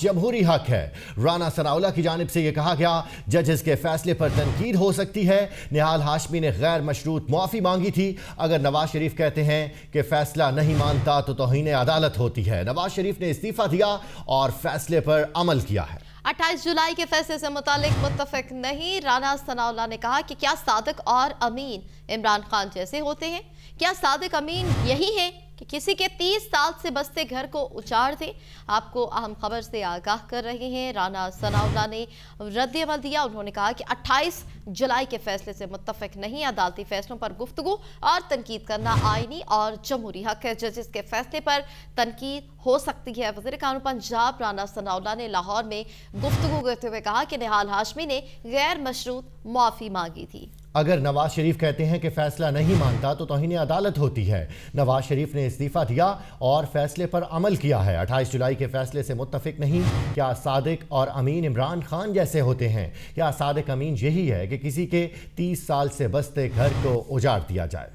جمہوری حق ہے۔ رانا سناؤلہ کی جانب سے یہ کہا گیا، ججز کے فیصلے پر تنقید ہو سکتی ہے۔ نہال ہاشمی نے غیر مشروط معافی مانگی تھی۔ اگر نواز شریف کہتے ہیں کہ فیصلہ نہیں مانتا تو توہین عدالت ہوتی ہے۔ نواز شریف نے استعفیٰ دیا اور فیصلے پر عمل کیا ہے۔ اٹھائیس جولائی کے فیصلے سے متعلق متفق نہیں، رانا ثناء نے کہا کہ کیا صادق اور امین عمران خان جیسے ہوتے ہیں؟ کیا صادق امین یہی ہے کہ کسی کے تیس سال سے بستے گھر کو اچار دے آپ کو اہم خبر سے آگاہ کر رہے ہیں۔ رانا ثناء نے رد عمل دیا۔ انہوں نے کہا کہ اٹھائیس جولائی کے فیصلے سے متفق نہیں۔ عدالتی فیصلوں پر گفتگو اور تنقید کرنا آئینی اور جمہوری حق ہے۔ ججز کے فیصلے پر تنقید ہو سکتی ہے۔ وزیر قانون پنجاب رانا ثناء نے لاہور میں گفتگو کرتے ہوئے کہا کہ نحال ہاشمی نے غیر مشروط معافی مانگی تھی۔ اگر نواز شریف کہتے ہیں کہ فیصلہ نہیں مانتا تو توہین عدالت ہوتی ہے۔ نواز شریف نے استعفیٰ دیا اور فیصلے پر عمل کیا ہے۔ اٹھائیس جولائی کے فیصلے سے متفق نہیں، کیا صادق اور امین عمران خان جیسے ہوتے ہیں؟ کیا صادق امین یہی ہے کہ کسی کے تیس سال سے بستے گھر کو اجاڑ دیا جائے؟